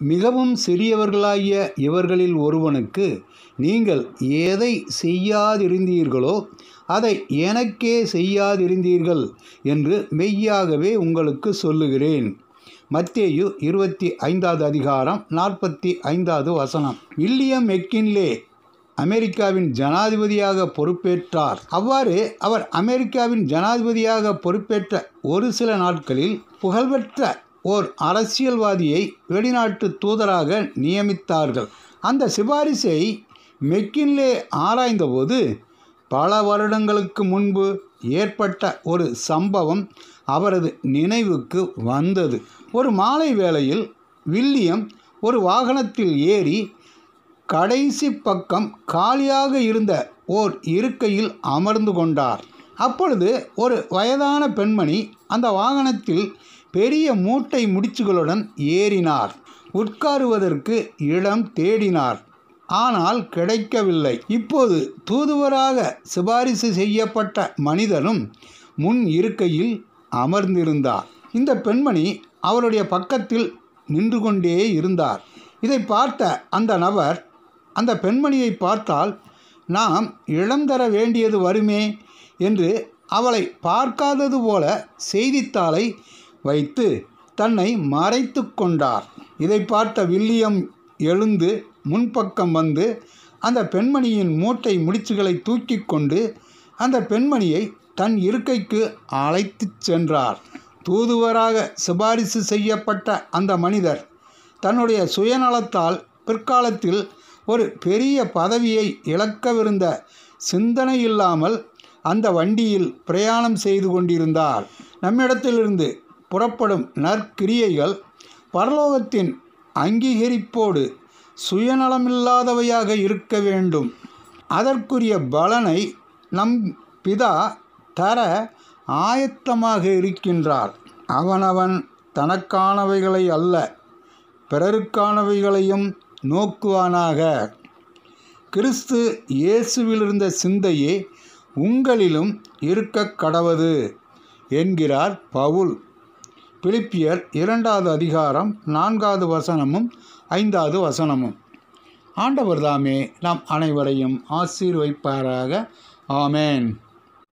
மிகவும் சிறியவர்களாகிய இவர்களில் ஒருவனுக்கு நீங்கள் எதை செய்யாதிருந்தீர்களோ அதை எனக்கே செய்யாதிருந்தீர்கள் என்று மெய்யாகவே உங்களுக்கு சொல்லுகிறேன். மத்தேயு இருபத்தி ஐந்தாவது அதிகாரம் நாற்பத்தி ஐந்தாவது வசனம். வில்லியம் மெக்கின்லே அமெரிக்காவின் ஜனாதிபதியாக பொறுப்பேற்றார். அவ்வாறு அவர் அமெரிக்காவின் ஜனாதிபதியாக பொறுப்பேற்ற ஒரு சில நாட்களில் புகழ்பெற்ற ஓர் அரசியல்வாதியை வெளிநாட்டு தூதராக நியமித்தார்கள். அந்த சிபாரிசை மெக்கின்லே ஆராய்ந்தபோது பல வருடங்களுக்கு முன்பு ஏற்பட்ட ஒரு சம்பவம் அவரது நினைவுக்கு வந்தது. ஒரு மாலை வேளையில் வில்லியம் ஒரு வாகனத்தில் ஏறி கடைசி பக்கம் காலியாக இருந்த ஓர் இருக்கையில் அமர்ந்து கொண்டார். அப்பொழுது ஒரு வயதான பெண்மணி அந்த வாகனத்தில் பெரிய மூட்டை முடிச்சுகளுடன் ஏறினார். உட்காருவதற்கு இடம் தேடினார். ஆனால் கிடைக்கவில்லை. இப்போது தூதுவராக சிபாரிசு செய்யப்பட்ட மனிதனும் முன் இருக்கையில் அமர்ந்திருந்தார். இந்த பெண்மணி அவருடைய பக்கத்தில் நின்று கொண்டே இருந்தார். இதை பார்த்த அந்த நபர் அந்த பெண்மணியை பார்த்தால் நாம் இளம் தர வேண்டியது வருமே? என்று அவளை பார்க்காதது போல செய்தித்தாளை வைத்து தன்னை மறைத்து கொண்டார். இதை பார்த்த வில்லியம் எழுந்து முன்பக்கம் வந்து அந்த பெண்மணியின் மூட்டை முடிச்சுகளை தூக்கி கொண்டு அந்த பெண்மணியை தன் இருக்கைக்கு அழைத்துச் சென்றார். தூதுவராக சிபாரிசு செய்யப்பட்ட அந்த மனிதர் தன்னுடைய சுயநலத்தால் பிற்காலத்தில் ஒரு பெரிய பதவியை இழக்கவிருந்த சிந்தனை இல்லாமல் அந்த வண்டியில் பிரயாணம் செய்து கொண்டிருந்தார். நம்மிடத்திலிருந்து புறப்படும் நற்கிரியைகள் பரலோகத்தின் அங்கீகரிப்போடு சுயநலமில்லாதவையாக இருக்க வேண்டும். அதற்குரிய பலனை நம் பிதா தர ஆயத்தமாக இருக்கின்றார். அவனவன் தனக்கானவைகளை அல்ல பிறருக்கானவைகளையும் நோக்குவானாக. கிறிஸ்து இயேசுவிலிருந்த சிந்தையே உங்களிலும் இருக்க கடவது என்கிறார் பவுல். பிலிப்பியர் இரண்டாவது அதிகாரம் நான்காவது வசனமும் ஐந்தாவது வசனமும். ஆண்டவர் தாமே நாம் அனைவரையும் ஆசீர்வைப்பாராக ஆமேன்.